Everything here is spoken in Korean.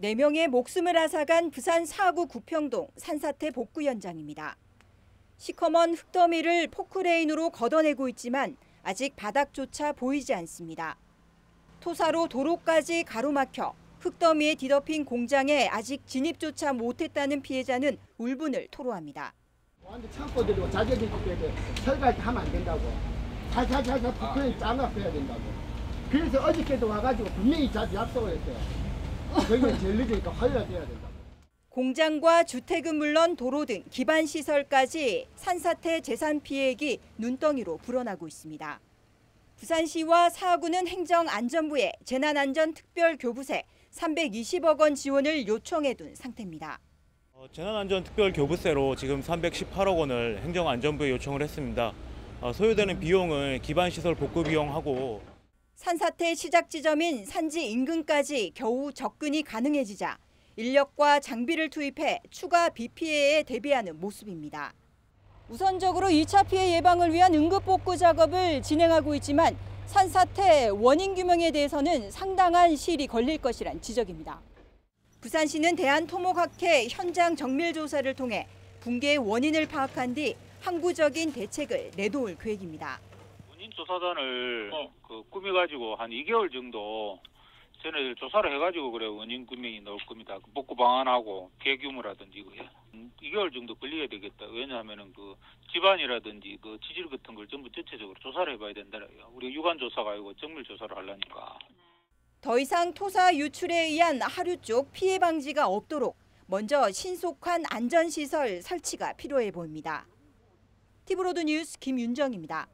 4명의 목숨을 앗아간 부산 사구 구평동 산사태 복구 현장입니다. 시커먼 흙더미를 포크레인으로 걷어내고 있지만 아직 바닥조차 보이지 않습니다. 토사로 도로까지 가로막혀 흙더미에 뒤덮인 공장에 아직 진입조차 못했다는 피해자는 울분을 토로합니다. 완전 창고들이고 자재들 때문에 때 하면 안 된다고. 살살살살 부크레인 장갑해야 된다고. 그래서 어저께도 와가지고 분명히 자 약속을 했어요. 저희는 제일 늦으니까 화요일 돼야 된다고. 공장과 주택은 물론 도로 등 기반 시설까지 산사태 재산 피해액이 눈덩이로 불어나고 있습니다. 부산시와 사구는 행정안전부에 재난안전특별교부세 320억 원 지원을 요청해 둔 상태입니다. 어, 재난안전특별교부세로 지금 318억 원을 행정안전부에 요청을 했습니다. 어, 소요되는 비용을 기반시설 복구 비용하고 산사태 시작 지점인 산지 인근까지 겨우 접근이 가능해지자 인력과 장비를 투입해 추가 비 피해에 대비하는 모습입니다. 우선적으로 2차 피해 예방을 위한 응급 복구 작업을 진행하고 있지만 산사태 원인 규명에 대해서는 상당한 시일이 걸릴 것이란 지적입니다. 부산시는 대한토목학회 현장 정밀 조사를 통해 붕괴의 원인을 파악한 뒤 항구적인 대책을 내놓을 계획입니다. 원인 조사단을 그 꾸며가지고 한 2개월 정도 전에 조사를 해가지고 그래 원인 규명이 나올 겁니다. 그 복구 방안하고 대규모라든지 그게 음, 2개월 정도 걸려야 되겠다. 왜냐하면은 그 집안이라든지 그 지질 같은 걸 전부 전체적으로 조사를 해봐야 된다라요. 우리 유관 조사가 아니고 정밀 조사를 하려니까. 더 이상 토사 유출에 의한 하류 쪽 피해 방지가 없도록 먼저 신속한 안전시설 설치가 필요해 보입니다. 티브로드 뉴스 김윤정입니다.